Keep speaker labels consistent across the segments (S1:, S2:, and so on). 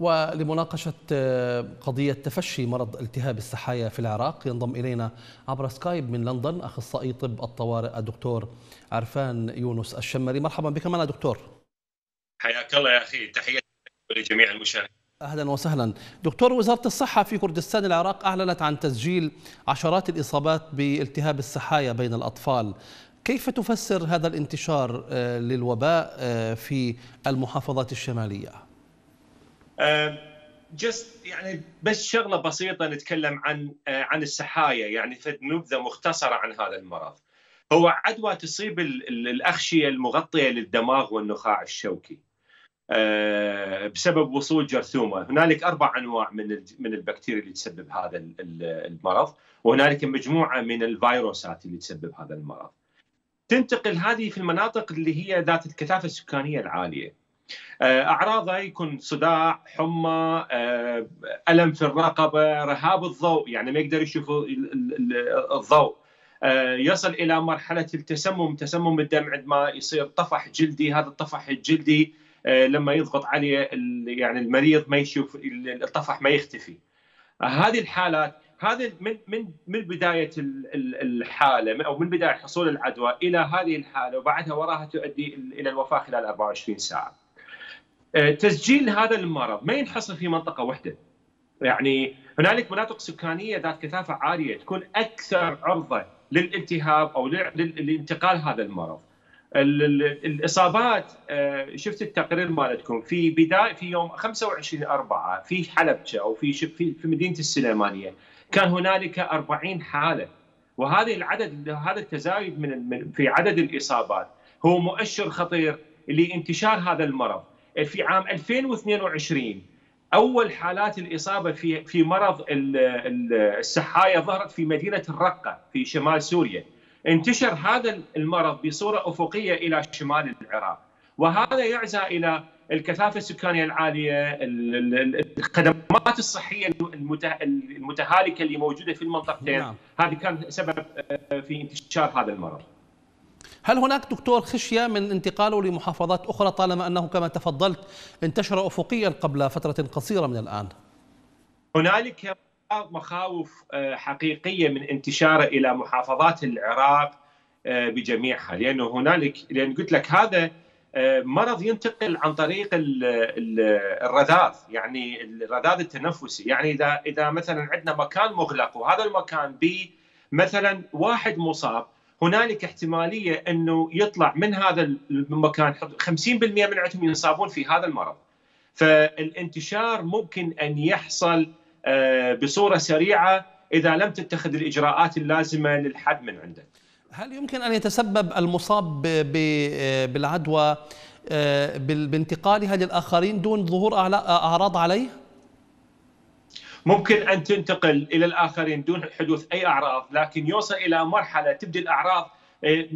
S1: ولمناقشة قضية تفشي مرض التهاب السحايا في العراق ينضم إلينا عبر سكايب من لندن أخصائي طب الطوارئ الدكتور عرفان يونس الشمري. مرحبا بك. معنا دكتور؟
S2: حياك الله يا أخي. تحية لجميع المشاهدين.
S1: أهلا وسهلا. دكتور وزارة الصحة في كردستان العراق أعلنت عن تسجيل عشرات الإصابات بالتهاب السحايا بين الأطفال. كيف تفسر هذا الانتشار للوباء في المحافظات الشمالية؟
S2: جست يعني بس شغلة بسيطة نتكلم عن عن السحايا يعني فد نبذة مختصرة عن هذا المرض. هو عدوى تصيب الاغشيه المغطية للدماغ والنخاع الشوكي. بسبب وصول جرثومة، هنالك أربع أنواع من من البكتيريا اللي تسبب هذا المرض، وهنالك مجموعة من الفيروسات اللي تسبب هذا المرض. تنتقل هذه في المناطق اللي هي ذات الكثافة السكانية العالية. اعراضها يكون صداع حمى ألم في الرقبة رهاب الضوء يعني ما يقدر يشوف الضوء. يصل إلى مرحلة التسمم تسمم الدم عندما يصير طفح جلدي. هذا الطفح الجلدي لما يضغط عليه يعني المريض ما يشوف الطفح ما يختفي. هذه الحالات هذه من من من بداية الحالة أو من بداية حصول العدوى إلى هذه الحالة وبعدها وراها تؤدي إلى الوفاة خلال 24 ساعة. تسجيل هذا المرض ما ينحصر في منطقة واحدة. يعني هنالك مناطق سكانية ذات كثافة عالية تكون أكثر عرضة للالتهاب أو لانتقال هذا المرض. الإصابات شفت التقرير مالتكم في بداية في يوم 25 4 في حلبجه أو في في مدينة السليمانية كان هنالك 40 حالة وهذا العدد هذا التزايد من في عدد الإصابات هو مؤشر خطير لانتشار هذا المرض في عام 2022 أول حالات الإصابة في في مرض السحايا ظهرت في مدينة الرقة في شمال سوريا. انتشر هذا المرض بصورة أفقية إلى شمال العراق. وهذا يعزى إلى الكثافة السكانية العالية الخدمات الصحية المتهالكة اللي موجودة في المنطقتين. نعم. هذه كان سبب في انتشار هذا المرض.
S1: هل هناك دكتور خشية من انتقاله لمحافظات أخرى طالما أنه كما تفضلت انتشر افقيا قبل فترة قصيرة من الآن؟
S2: هنالك مخاوف حقيقية من انتشاره إلى محافظات العراق بجميعها. لأنه هنالك لأن قلت لك هذا مرض ينتقل عن طريق الرذاذ يعني الرذاذ التنفسي. يعني إذا إذا مثلا عندنا مكان مغلق وهذا المكان به مثلا واحد مصاب هنالك احتمالية أنه يطلع من هذا المكان 50% من عندهم ينصابون في هذا المرض فالانتشار ممكن أن يحصل بصورة سريعة إذا لم تتخذ الإجراءات اللازمة للحد من عنده.
S1: هل يمكن أن يتسبب المصاب بالعدوى بانتقالها للآخرين دون ظهور أعراض عليه؟
S2: ممكن أن تنتقل إلى الآخرين دون حدوث أي أعراض لكن يوصل إلى مرحلة تبدي الأعراض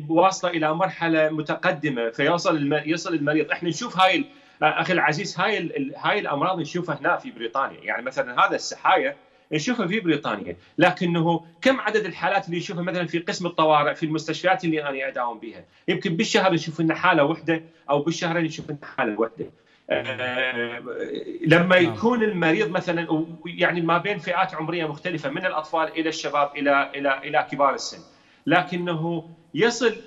S2: واصلة إلى مرحلة متقدمة فيوصل يصل المريض. إحنا نشوف هاي أخي العزيز هاي هاي الأمراض نشوفها هنا في بريطانيا. يعني مثلا هذا السحايا نشوفها في بريطانيا لكنه كم عدد الحالات اللي نشوفها مثلا في قسم الطوارئ في المستشفيات اللي أنا أداوم بها يمكن بالشهر نشوف لنا حالة واحدة أو بالشهرين نشوف لنا حالة واحدة. آه لما يكون المريض مثلا يعني ما بين فئات عمرية مختلفة من الأطفال إلى الشباب إلى إلى إلى كبار السن. لكنه يصل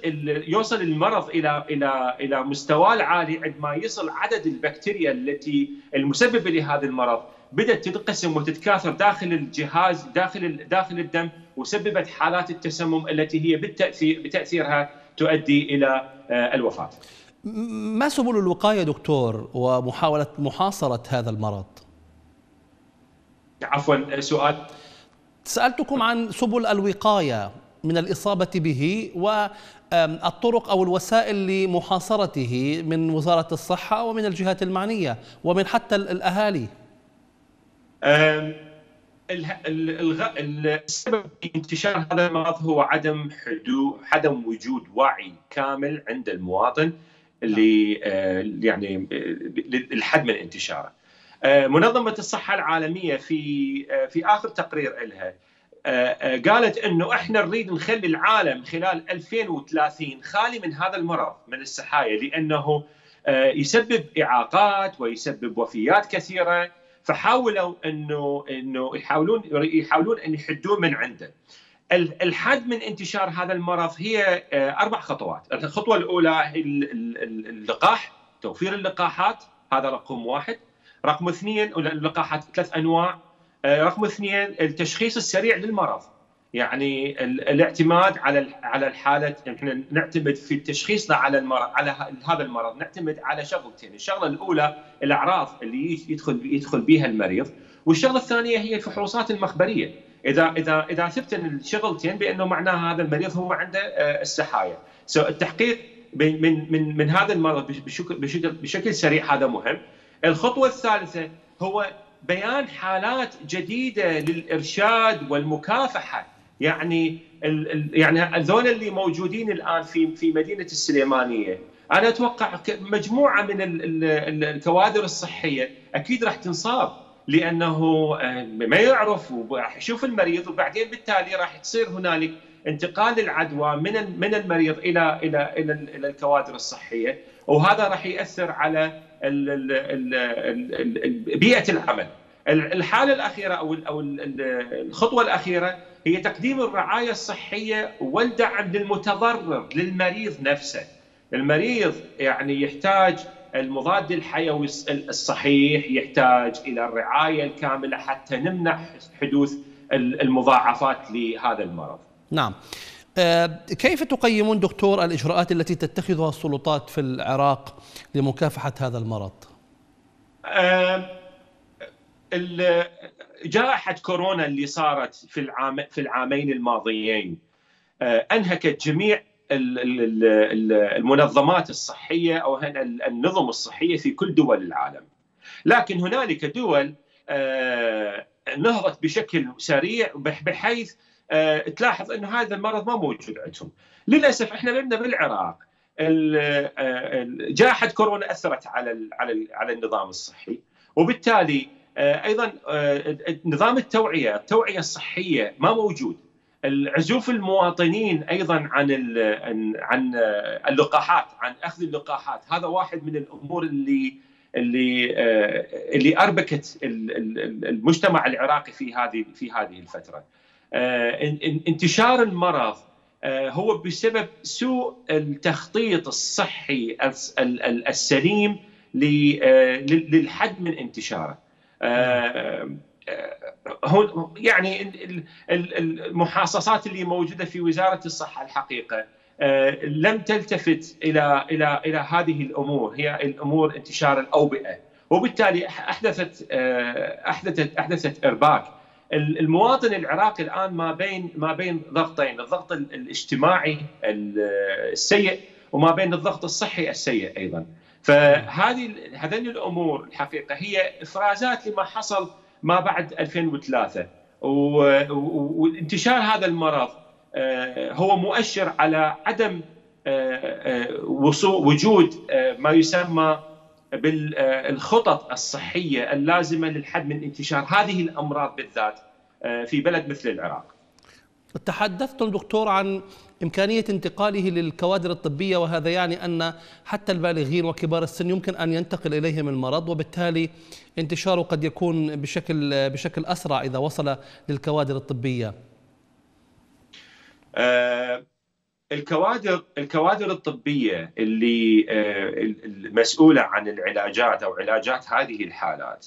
S2: يوصل المرض إلى إلى إلى مستواه العالي عندما يصل عدد البكتيريا التي المسببه لهذا المرض. بدأت تنقسم وتتكاثر داخل الجهاز داخل داخل الدم وسببت حالات التسمم التي هي بالتاثير بتأثيرها تؤدي إلى الوفاة.
S1: ما سبل الوقاية دكتور ومحاوله محاصرة هذا المرض؟
S2: عفوا سؤال
S1: سألتكم عن سبل الوقاية من الإصابة به والطرق أو الوسائل لمحاصرته من وزارة الصحة ومن الجهات المعنية ومن حتى الأهالي.
S2: السبب في انتشار هذا المرض هو عدم حدوث عدم وجود وعي كامل عند المواطن يعني الحد من انتشاره. منظمة الصحة العالمية في في آخر تقرير لها قالت إنه إحنا نريد نخلي العالم خلال 2030 خالي من هذا المرض من السحايا لأنه يسبب إعاقات ويسبب وفيات كثيرة فحاولوا إنه إنه يحاولون يحاولون أن يحدون من عنده. الحد من انتشار هذا المرض هي أربع خطوات، الخطوة الأولى اللقاح، توفير اللقاحات هذا رقم واحد. رقم اثنين اللقاحات ثلاث أنواع. رقم اثنين التشخيص السريع للمرض. يعني الاعتماد على على الحالة إحنا نعتمد في التشخيص على المرض على هذا المرض نعتمد على شغلتين، الشغلة الأولى الأعراض اللي يدخل يدخل بها المريض، والشغلة الثانية هي الفحوصات المخبرية، إذا إذا إذا ثبت الشغلتين بأنه معناها هذا المريض هو عنده السحايا، سو التحقيق من من من هذا المرض بشكل بشكل سريع هذا مهم. الخطوة الثالثة هو بيان حالات جديدة للإرشاد والمكافحة. يعني يعني هذول اللي موجودين الآن في في مدينة السليمانية. أنا أتوقع مجموعة من ال ال الكوادر الصحية أكيد راح تنصاب. لأنه ما يعرف وراح يشوف المريض وبعدين بالتالي راح تصير هنالك انتقال العدوى من من المريض إلى إلى إلى, إلى الكوادر الصحية. وهذا راح يأثر على بيئة العمل. الحالة الأخيرة أو أو الخطوة الأخيرة هي تقديم الرعاية الصحية والدعم للمتضرر للمريض نفسه. المريض يعني يحتاج المضاد الحيوي الصحيح يحتاج إلى الرعاية الكاملة حتى نمنع حدوث المضاعفات لهذا المرض
S1: نعم كيف تقيمون دكتور الإجراءات التي تتخذها السلطات في العراق لمكافحة هذا المرض؟
S2: جائحة كورونا اللي صارت في العام في العامين الماضيين أنهكت جميع المنظمات الصحية أو النظم الصحية في كل دول العالم. لكن هنالك دول نهضت بشكل سريع بحيث تلاحظ انه هذا المرض ما موجود عندهم. للأسف إحنا عندنا بالعراق جائحه كورونا أثرت على على على النظام الصحي وبالتالي أيضا نظام التوعية، التوعية الصحية ما موجود. عزوف المواطنين أيضا عن عن اللقاحات، عن أخذ اللقاحات، هذا واحد من الأمور اللي اللي اللي أربكت المجتمع العراقي في هذه في هذه الفترة. انتشار المرض هو بسبب سوء التخطيط الصحي السليم للحد من انتشاره. يعني المحاصصات اللي موجودة في وزارة الصحة الحقيقة لم تلتفت إلى إلى إلى هذه الأمور. هي الأمور انتشار الأوبئة. وبالتالي أحدثت احدثت أحدثت إرباك. المواطن العراقي الآن ما بين ما بين ضغطين الضغط الاجتماعي السيء وما بين الضغط الصحي السيء أيضا. فهذه هذين الأمور الحقيقة هي إفرازات لما حصل ما بعد 2003 وانتشار هذا المرض هو مؤشر على عدم وجود ما يسمى بالخطط الصحية اللازمة للحد من انتشار هذه الأمراض بالذات في بلد مثل العراق.
S1: تحدثتم دكتور عن إمكانية انتقاله للكوادر الطبية وهذا يعني أن حتى البالغين وكبار السن يمكن أن ينتقل إليهم المرض وبالتالي انتشاره قد يكون بشكل بشكل أسرع إذا وصل للكوادر الطبية.
S2: آه الكوادر الكوادر الطبية اللي آه المسؤولة عن العلاجات أو علاجات هذه الحالات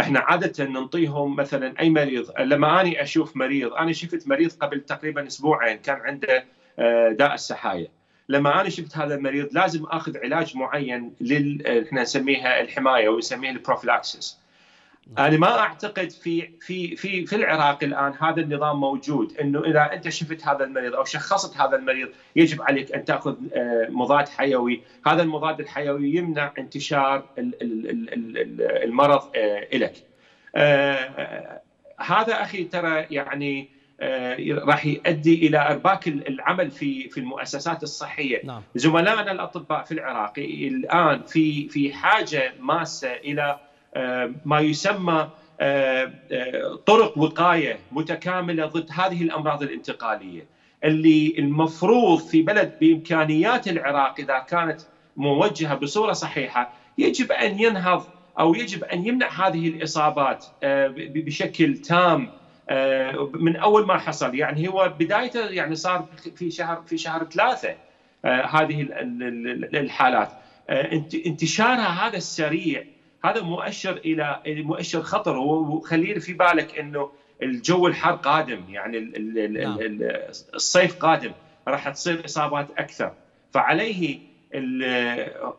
S2: إحنا عادة ننطيهم مثلا أي مريض لما أني أشوف مريض أنا شفت مريض قبل تقريبا أسبوعين كان عنده داء السحايا. لما أنا شفت هذا المريض لازم أخذ علاج معين لل إحنا نسميها الحماية ونسميها البروفيلاكسس أنا ما أعتقد في في في في العراق الآن هذا النظام موجود إنه إذا أنت شفت هذا المريض أو شخصت هذا المريض يجب عليك أن تأخذ مضاد حيوي، هذا المضاد الحيوي يمنع انتشار المرض لك. هذا أخي ترى يعني راح يؤدي إلى إرباك العمل في في المؤسسات الصحية. نعم. زملائنا الأطباء في العراق الآن في في حاجة ماسة إلى ما يسمى طرق وقاية متكاملة ضد هذه الأمراض الانتقالية. اللي المفروض في بلد بإمكانيات العراق إذا كانت موجهة بصورة صحيحة يجب أن ينهض أو يجب أن يمنع هذه الإصابات بشكل تام. من أول ما حصل. يعني هو بدايته يعني صار في شهر في شهر ثلاثة هذه الحالات. انتشارها هذا السريع هذا مؤشر إلى مؤشر خطر. وخلينا في بالك إنه الجو الحار قادم. يعني نعم. الصيف قادم. راح تصير إصابات أكثر. فعليه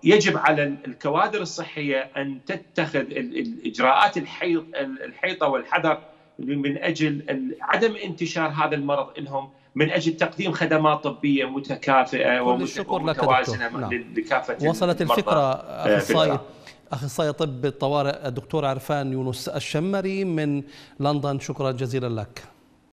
S2: يجب على الكوادر الصحية أن تتخذ الاجراءات الحيط الحيطة والحذر من أجل عدم انتشار هذا المرض لهم من أجل تقديم خدمات طبية متكافئة
S1: ومتوازنة نعم. لكافة وصلت الفكرة اخصائي اخصائي طب الطوارئ الدكتور عرفان يونس الشمري من لندن شكرا جزيلا لك.